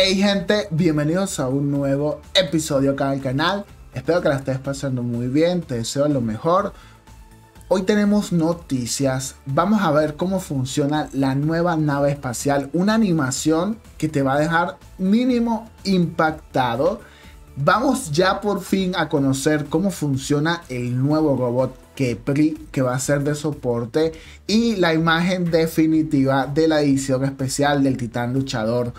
Hey gente, bienvenidos a un nuevo episodio acá del canal. Espero que la estés pasando muy bien, te deseo lo mejor. Hoy tenemos noticias, vamos a ver cómo funciona la nueva nave espacial, una animación que te va a dejar mínimo impactado. Vamos ya por fin a conocer cómo funciona el nuevo robot Kepri que va a ser de soporte y la imagen definitiva de la edición especial del Titán Luchador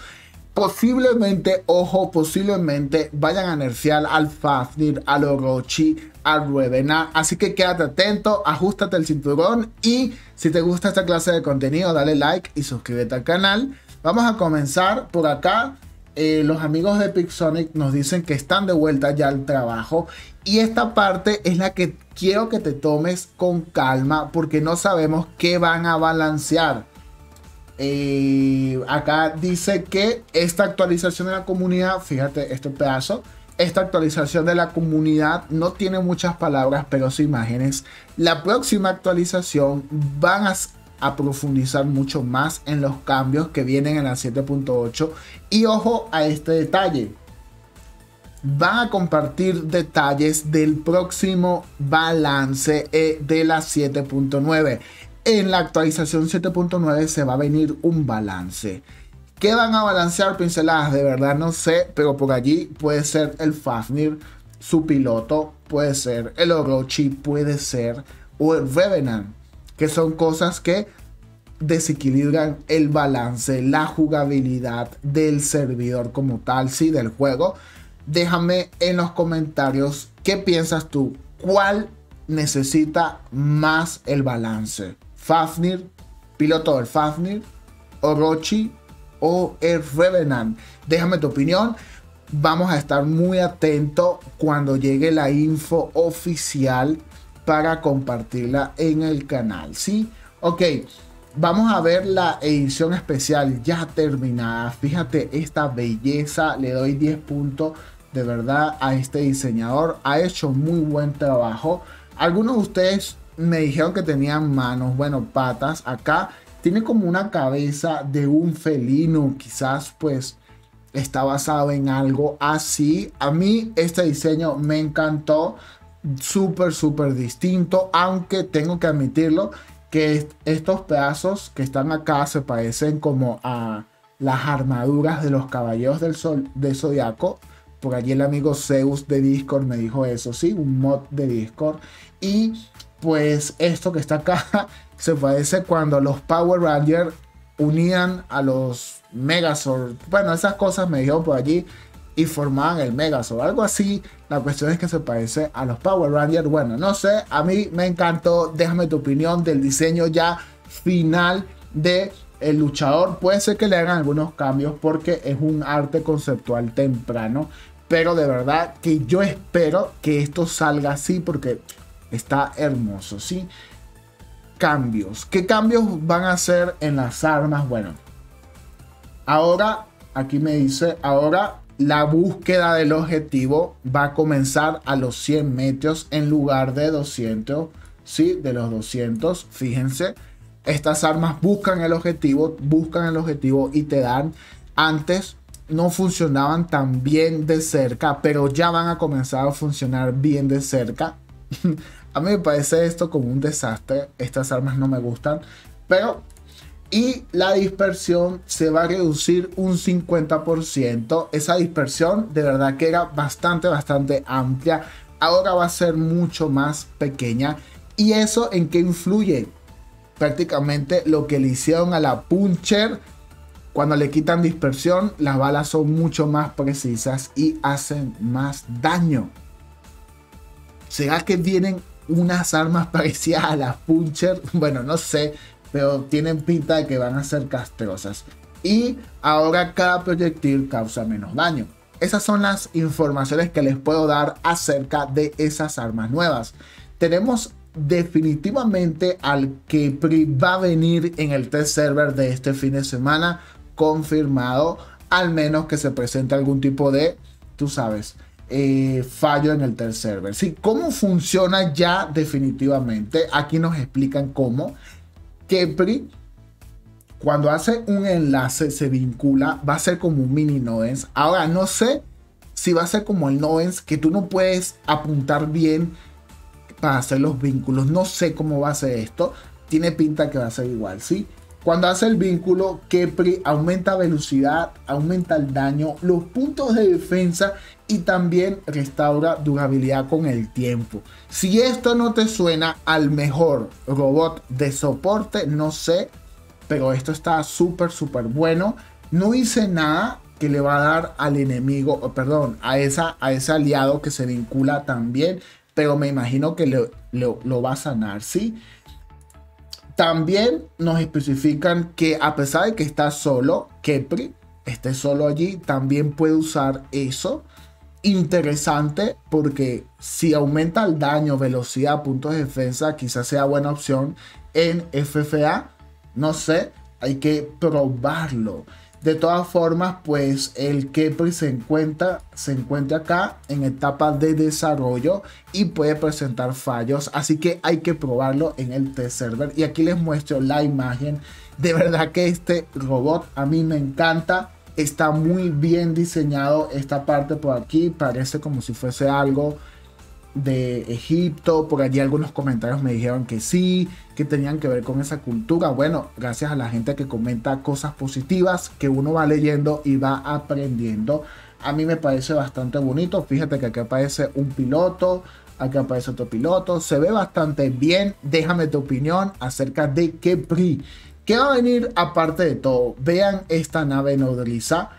posiblemente, ojo, posiblemente vayan a nerfear al Fafnir, al Orochi, al Ruevena. Así que quédate atento, ajustate el cinturón y si te gusta esta clase de contenido, dale like y suscríbete al canal. Vamos a comenzar por acá. Eh, los amigos de Pixonic nos dicen que están de vuelta ya al trabajo y esta parte es la que quiero que te tomes con calma porque no sabemos qué van a balancear. Acá dice que esta actualización de la comunidad, fíjate este pedazo, esta actualización de la comunidad no tiene muchas palabras, pero sí imágenes. La próxima actualización van a, a profundizar mucho más en los cambios que vienen en la 7.8. Y ojo a este detalle. Van a compartir detalles del próximo balance eh, de la 7.9 en la actualización 7.9 se va a venir un balance. ¿Qué van a balancear pinceladas? De verdad no sé, pero por allí puede ser el Fafnir, su piloto, puede ser el Orochi, puede ser, o el Revenant, que son cosas que desequilibran el balance, la jugabilidad del servidor como tal, sí, del juego. Déjame en los comentarios qué piensas tú, cuál necesita más el balance. Fafnir, piloto del Fafnir, Orochi o el Revenant. Déjame tu opinión. Vamos a estar muy atentos cuando llegue la info oficial para compartirla en el canal. ¿Sí? Ok. Vamos a ver la edición especial ya terminada. Fíjate esta belleza. Le doy 10 puntos de verdad a este diseñador. Ha hecho muy buen trabajo. Algunos de ustedes me dijeron que tenían manos, bueno, patas. Acá tiene como una cabeza de un felino, quizás pues está basado en algo así. A mí este diseño me encantó, súper, súper distinto, aunque tengo que admitirlo que estos pedazos que están acá se parecen como a las armaduras de los caballeros del sol de Zodiaco. Por allí el amigo Zeus de Discord me dijo eso, sí, un mod de Discord. Y pues esto que está acá se parece cuando los Power Rangers unían a los Megazord. Bueno, esas cosas me dijeron por allí y formaban el Megazord. Algo así. La cuestión es que se parece a los Power Rangers. Bueno, no sé. A mí me encantó. Déjame tu opinión del diseño ya final de el luchador. Puede ser que le hagan algunos cambios porque es un arte conceptual temprano. Pero de verdad que yo espero que esto salga así porque Está hermoso, ¿sí? Cambios. ¿Qué cambios van a hacer en las armas? Bueno, ahora, aquí me dice, ahora la búsqueda del objetivo va a comenzar a los 100 metros en lugar de 200, ¿sí? De los 200, fíjense. Estas armas buscan el objetivo, buscan el objetivo y te dan antes no funcionaban tan bien de cerca, pero ya van a comenzar a funcionar bien de cerca. A mí me parece esto como un desastre. Estas armas no me gustan. Pero... Y la dispersión se va a reducir un 50%. Esa dispersión de verdad que era bastante, bastante amplia. Ahora va a ser mucho más pequeña. ¿Y eso en qué influye? Prácticamente lo que le hicieron a la Puncher. Cuando le quitan dispersión, las balas son mucho más precisas y hacen más daño. ¿Será que vienen unas armas parecidas a las Puncher. Bueno, no sé, pero tienen pinta de que van a ser castrosas. Y ahora cada proyectil causa menos daño. Esas son las informaciones que les puedo dar acerca de esas armas nuevas. Tenemos definitivamente al que va a venir en el test server de este fin de semana confirmado. Al menos que se presente algún tipo de, tú sabes, eh, fallo en el test server. Sí, ¿Cómo funciona ya definitivamente? Aquí nos explican cómo. Kepri cuando hace un enlace se vincula, va a ser como un mini nodes. Ahora no sé si va a ser como el nodes que tú no puedes apuntar bien para hacer los vínculos. No sé cómo va a ser esto. Tiene pinta que va a ser igual, ¿sí? Cuando hace el vínculo, Kepri aumenta velocidad, aumenta el daño, los puntos de defensa y también restaura durabilidad con el tiempo. Si esto no te suena al mejor robot de soporte, no sé, pero esto está súper, súper bueno. No hice nada que le va a dar al enemigo, perdón, a, esa, a ese aliado que se vincula también, pero me imagino que lo va a sanar, ¿sí? También nos especifican que a pesar de que está solo, Kepri esté solo allí, también puede usar eso. Interesante porque si aumenta el daño, velocidad, puntos de defensa, quizás sea buena opción en FFA. No sé, hay que probarlo. De todas formas, pues el Kepri se encuentra, se encuentra acá en etapa de desarrollo y puede presentar fallos. Así que hay que probarlo en el test server. Y aquí les muestro la imagen. De verdad que este robot a mí me encanta. Está muy bien diseñado esta parte por aquí. Parece como si fuese algo de Egipto. Por allí algunos comentarios me dijeron que sí, que tenían que ver con esa cultura. Bueno, gracias a la gente que comenta cosas positivas que uno va leyendo y va aprendiendo. A mí me parece bastante bonito. Fíjate que aquí aparece un piloto, aquí aparece otro piloto. Se ve bastante bien. Déjame tu opinión acerca de Kepri. ¿Qué va a venir aparte de todo? Vean esta nave nodriza.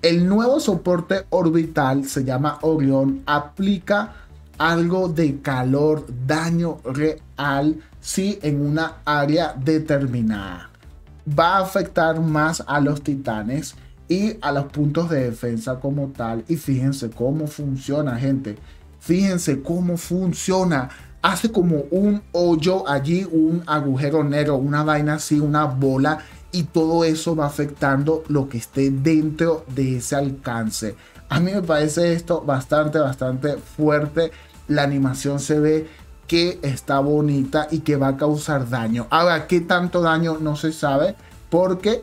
El nuevo soporte orbital se llama Orión. Aplica algo de calor, daño real, si en una área determinada. Va a afectar más a los titanes y a los puntos de defensa como tal. Y fíjense cómo funciona, gente. Fíjense cómo funciona. Hace como un hoyo allí, un agujero negro, una vaina así, una bola. Y todo eso va afectando lo que esté dentro de ese alcance. A mí me parece esto bastante, bastante fuerte. La animación se ve que está bonita y que va a causar daño. Ahora, ¿qué tanto daño? No se sabe porque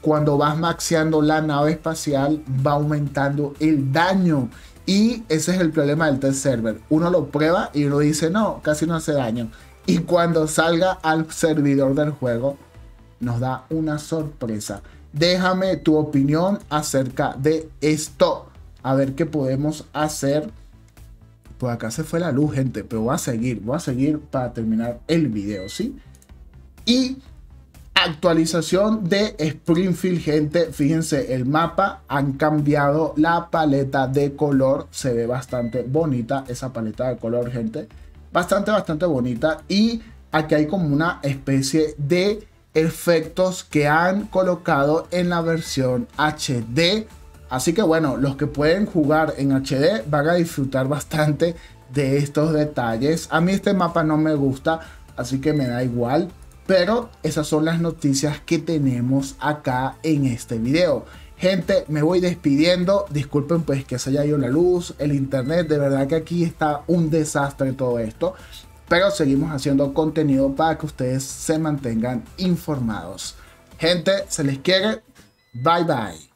cuando vas maxeando la nave espacial va aumentando el daño. Y ese es el problema del test server. Uno lo prueba y uno dice, no, casi no hace daño. Y cuando salga al servidor del juego, nos da una sorpresa. Déjame tu opinión acerca de esto. A ver qué podemos hacer. Pues acá se fue la luz, gente, pero voy a seguir, voy a seguir para terminar el video, ¿sí? Y actualización de Springfield, gente, fíjense, el mapa han cambiado la paleta de color, se ve bastante bonita esa paleta de color, gente, bastante, bastante bonita. Y aquí hay como una especie de efectos que han colocado en la versión HD Así que bueno, los que pueden jugar en HD van a disfrutar bastante de estos detalles. A mí este mapa no me gusta, así que me da igual. Pero esas son las noticias que tenemos acá en este video. Gente, me voy despidiendo. Disculpen pues que se haya ido la luz, el internet. De verdad que aquí está un desastre todo esto. Pero seguimos haciendo contenido para que ustedes se mantengan informados. Gente, se les quiere. Bye bye.